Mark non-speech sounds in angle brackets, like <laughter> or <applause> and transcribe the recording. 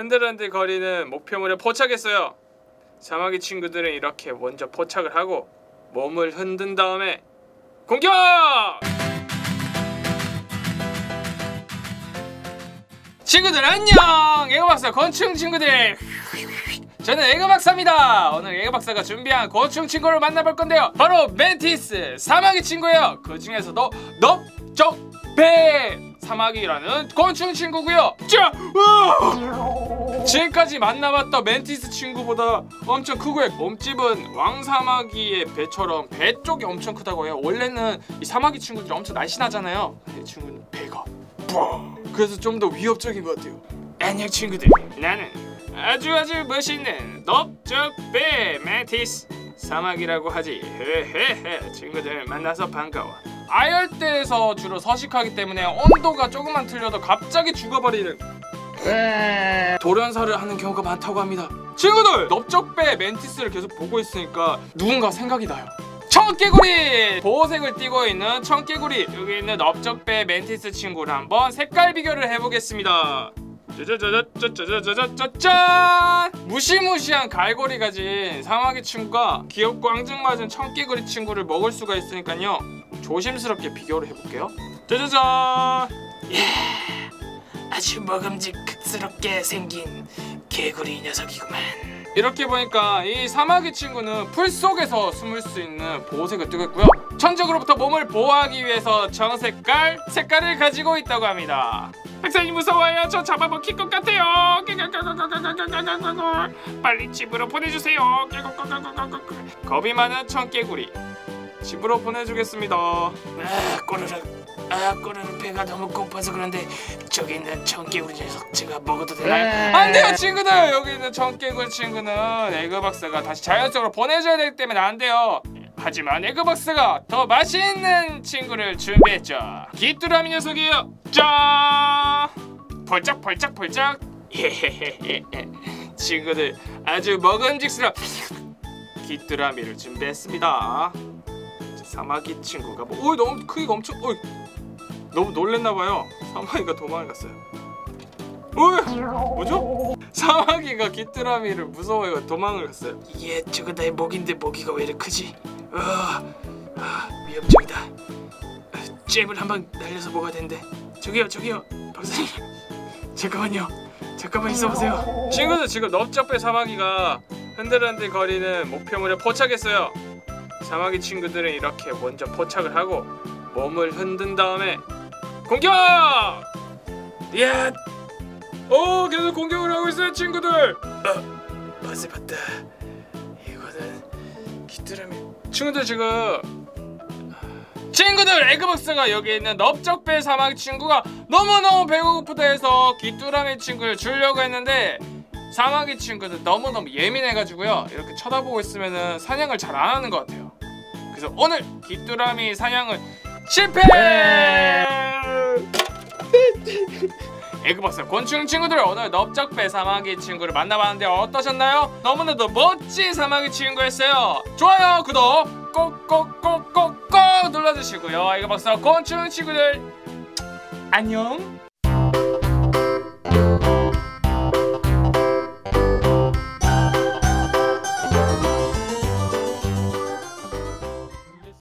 흔들흔들 거리는 목표물에 포착했어요. 사마귀 친구들은 이렇게 먼저 포착을 하고 몸을 흔든 다음에 공격! 친구들 안녕! 에그 박사 곤충 친구들 저는 에그 박사입니다. 오늘 에그 박사가 준비한 곤충 친구를 만나볼 건데요. 바로 mantis 사마귀 친구예요. 그 중에서도 넓적배 사마귀라는 곤충 친구고요. 자, 우와! 지금까지 만나봤던 멘티스 친구보다 엄청 크고 요. 몸집은 왕사마귀의 배처럼 배 쪽이 엄청 크다고 해요. 원래는 이 사마귀 친구들이 엄청 날씬하잖아요. 근데 이 친구는 배가 뻥! 그래서 좀 더 위협적인 것 같아요. 안녕 친구들. 나는 아주 아주 멋있는 넓적배 멘티스 사마귀라고 하지. 헤헤헤 친구들 만나서 반가워. 아열대에서 주로 서식하기 때문에 온도가 조금만 틀려도 갑자기 죽어버리는 돌연사를 하는 경우가 많다고 합니다. 친구들 넓적배 멘티스를 계속 보고 있으니까 누군가 생각이 나요. 청개구리! 보호색을 띠고 있는 청개구리. 여기 있는 넓적배 멘티스 친구를 한번 색깔 비교를 해보겠습니다. 짜자자자자자자자짠 무시무시한 갈고리 가진 사마귀 친구가 귀엽고 앙증맞은 청개구리 친구를 먹을 수가 있으니까요. 조심스럽게 비교를 해볼게요. 짜자잔 아주 먹음직스럽게 생긴 개구리 녀석이구만. 이렇게 보니까 이 사마귀 친구는 풀 속에서 숨을 수 있는 보호색을 띠고 있고요. 천적으로부터 몸을 보호하기 위해서 정색깔 색깔을 가지고 있다고 합니다. 박사님 무서워요. 저 잡아먹힐 것 같아요. 빨리 집으로 보내주세요. 겁이 많은 청개구리 집으로 보내주겠습니다. 아 꼬르륵. 아 꼬르륵 배가 너무 고파서 그런데 저기 있는 청개구리 녀석 제가 먹어도 되나요? 안 돼요 친구들! 여기 있는 청개구리 친구는 에그 박사가 다시 자연적으로 보내줘야 되기 때문에 안 돼요. 하지만 에그 박사가 더 맛있는 친구를 준비했죠. 귀뚜라미 녀석이에요. 짠 벌쩍 벌쩍 벌쩍 헤헤헤헤. 친구들 아주 먹음직스러운 귀뚜라미를 준비했습니다 사마귀 친구가 뭐, 오 너무 크기가 엄청, 오 너무 놀랬나봐요. 사마귀가 도망을 갔어요. 오 뭐죠? 사마귀가 귀뚜라미를 무서워해서 도망을 갔어요. 이게 저거 나의 목인데 모기가 왜 이렇게 크지? 아, 아 위험적이다. 아, 잽을 한방 날려서 먹어야 되는데 저기요 저기요 박사님 <laughs> 잠깐만요 잠깐만 있어보세요. 친구들 지금 넓적배 사마귀가 흔들흔들 거리는 목표물에 포착했어요. 사마귀 친구들은 이렇게 먼저 포착을 하고 몸을 흔든 다음에 공격! 야! 오 계속 공격을 하고 있어요 친구들. 맛을 봤다. 이거는 귀뚜라미. 친구들 지금 친구들 에그박사가 여기 있는 넓적배 사마귀 친구가 너무너무 배고프다 해서 귀뚜라미 친구를 주려고 했는데 사마귀 친구들 너무너무 예민해가지고요 이렇게 쳐다보고 있으면 사냥을 잘 안 하는 것 같아요 그래서 오늘 귀뚜라미 사냥을 실패! <laughs> 에그박사 곤충 친구들 오늘 넓적배 사마귀 친구를 만나봤는데 어떠셨나요? 너무나도 멋진 사마귀 친구였어요 좋아요 구독 꼭꼭꼭꼭꼭 눌러주시고요 에그박사 곤충 친구들 안녕